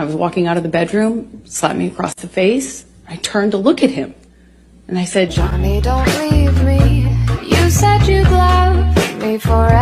I was walking out of the bedroom, slapped me across the face. I turned to look at him. And I said, Johnny, don't leave me. You said you'd love me forever.